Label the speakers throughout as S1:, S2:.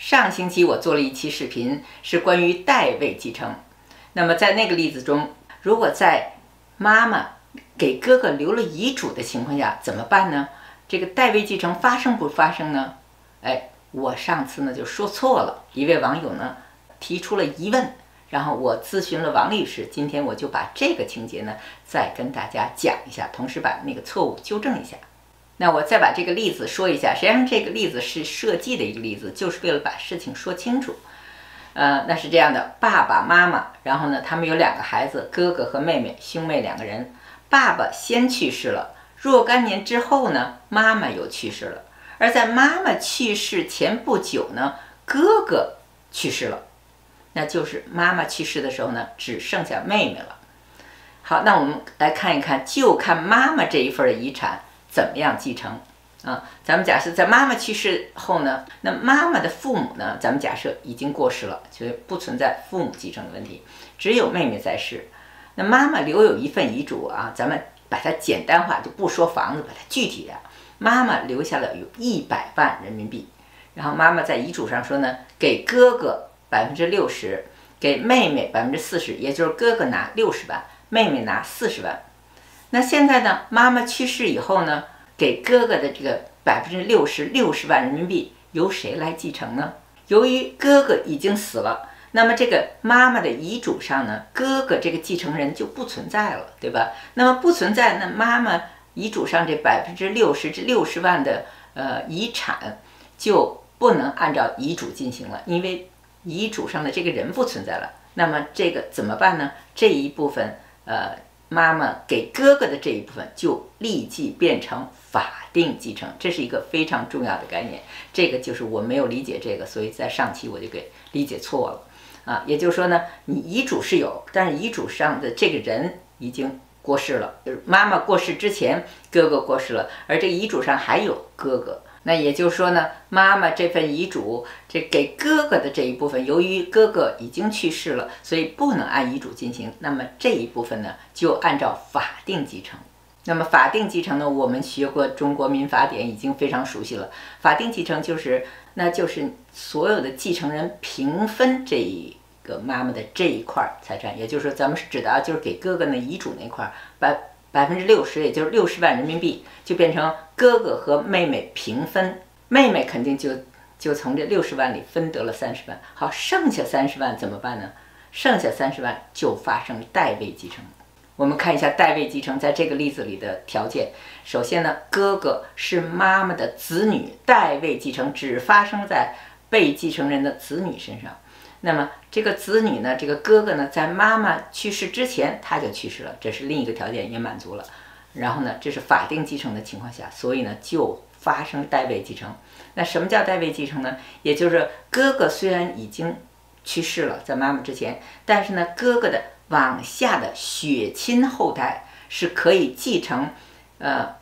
S1: 上星期我做了一期视频，是关于代位继承。那么在那个例子中，如果在妈妈给哥哥留了遗嘱的情况下，怎么办呢？这个代位继承发生不发生呢？哎，我上次呢就说错了，一位网友呢提出了疑问，然后我咨询了王律师，今天我就把这个情节呢再跟大家讲一下，同时把那个错误纠正一下。那我再把这个例子说一下，实际上这个例子是设计的一个例子，就是为了把事情说清楚。呃，那是这样的，爸爸妈妈，然后呢，他们有两个孩子，哥哥和妹妹，兄妹两个人。爸爸先去世了，若干年之后呢，妈妈又去世了。而在妈妈去世前不久呢，哥哥去世了，那就是妈妈去世的时候呢，只剩下妹妹了。好，那我们来看一看，就看妈妈这一份的遗产。怎么样继承啊？咱们假设在妈妈去世后呢，那妈妈的父母呢？咱们假设已经过世了，就不存在父母继承的问题，只有妹妹在世。那妈妈留有一份遗嘱啊，咱们把它简单化，就不说房子，把它具体的。妈妈留下了有一百万人民币，然后妈妈在遗嘱上说呢，给哥哥百分之六十，给妹妹百分之四十，也就是哥哥拿六十万，妹妹拿四十万。那现在呢？妈妈去世以后呢，给哥哥的这个百分之六十六十万人民币由谁来继承呢？由于哥哥已经死了，那么这个妈妈的遗嘱上呢，哥哥这个继承人就不存在了，对吧？那么不存在，那妈妈遗嘱上这百分之六十至六十万的呃遗产就不能按照遗嘱进行了，因为遗嘱上的这个人不存在了。那么这个怎么办呢？这一部分呃。妈妈给哥哥的这一部分就立即变成法定继承，这是一个非常重要的概念。这个就是我没有理解这个，所以在上期我就给理解错了啊。也就是说呢，你遗嘱是有，但是遗嘱上的这个人已经过世了，就是妈妈过世之前，哥哥过世了，而这遗嘱上还有哥哥。那也就是说呢，妈妈这份遗嘱，这给哥哥的这一部分，由于哥哥已经去世了，所以不能按遗嘱进行。那么这一部分呢，就按照法定继承。那么法定继承呢，我们学过中国民法典，已经非常熟悉了。法定继承就是，那就是所有的继承人平分这一个妈妈的这一块财产。也就是说，咱们是指的啊，就是给哥哥那遗嘱那块把。百分之六十，也就是六十万人民币，就变成哥哥和妹妹平分，妹妹肯定就就从这六十万里分得了三十万。好，剩下三十万怎么办呢？剩下三十万就发生代位继承。我们看一下代位继承在这个例子里的条件。首先呢，哥哥是妈妈的子女，代位继承只发生在被继承人的子女身上。那么这个子女呢，这个哥哥呢，在妈妈去世之前他就去世了，这是另一个条件也满足了。然后呢，这是法定继承的情况下，所以呢就发生代位继承。那什么叫代位继承呢？也就是哥哥虽然已经去世了，在妈妈之前，但是呢，哥哥的往下的血亲后代是可以继承，呃，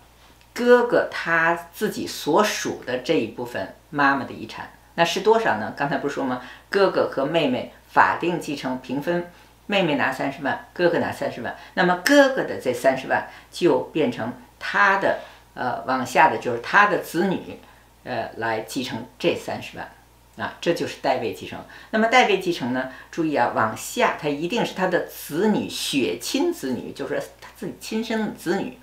S1: 哥哥他自己所属的这一部分妈妈的遗产。那是多少呢？刚才不是说吗？哥哥和妹妹法定继承平分，妹妹拿三十万，哥哥拿三十万。那么哥哥的这三十万就变成他的，呃，往下的就是他的子女，呃，来继承这三十万。啊，这就是代位继承。那么代位继承呢？注意啊，往下他一定是他的子女，血亲子女，就是他自己亲生子女，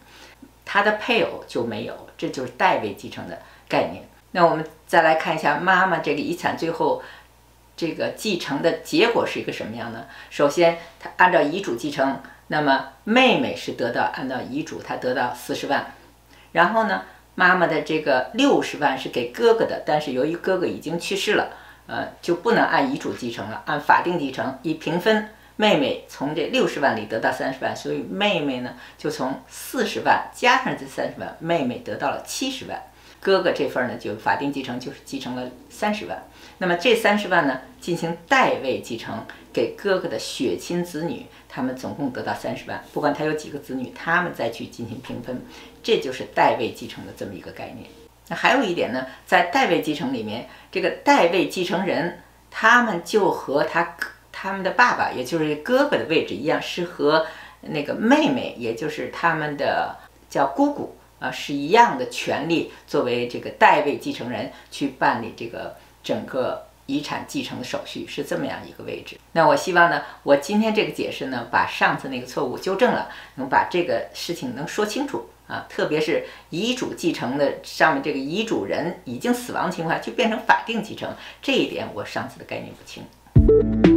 S1: 他的配偶就没有。这就是代位继承的概念。那我们再来看一下妈妈这个遗产最后这个继承的结果是一个什么样呢？首先，他按照遗嘱继承，那么妹妹是得到按照遗嘱，她得到四十万。然后呢，妈妈的这个六十万是给哥哥的，但是由于哥哥已经去世了，呃，就不能按遗嘱继承了，按法定继承，以平分。妹妹从这六十万里得到三十万，所以妹妹呢就从四十万加上这三十万，妹妹得到了七十万。哥哥这份呢，就法定继承就是继承了三十万，那么这三十万呢，进行代位继承给哥哥的血亲子女，他们总共得到三十万，不管他有几个子女，他们再去进行平分，这就是代位继承的这么一个概念。那还有一点呢，在代位继承里面，这个代位继承人，他们就和他他们的爸爸，也就是哥哥的位置一样，是和那个妹妹，也就是他们的叫姑姑。啊，是一样的权利，作为这个代位继承人去办理这个整个遗产继承的手续是这么样一个位置。那我希望呢，我今天这个解释呢，把上次那个错误纠正了，能把这个事情能说清楚啊。特别是遗嘱继承的上面这个遗嘱人已经死亡情况下，就变成法定继承这一点，我上次的概念不清。